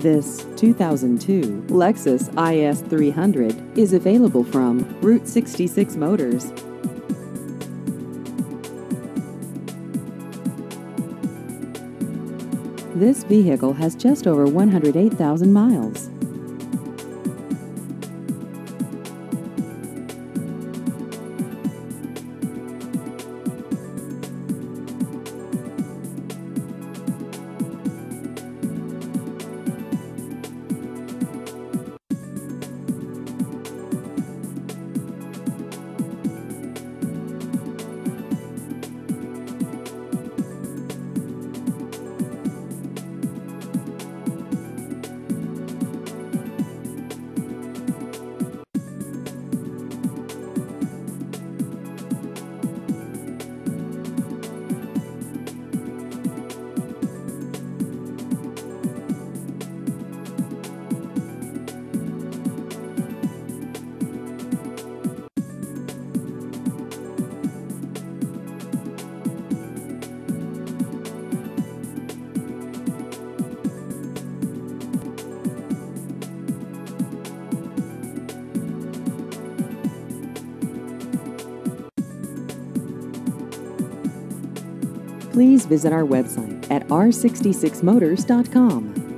This 2002 Lexus IS 300 is available from Route 66 Motors. This vehicle has just over 108,000 miles. Please visit our website at r66motors.com.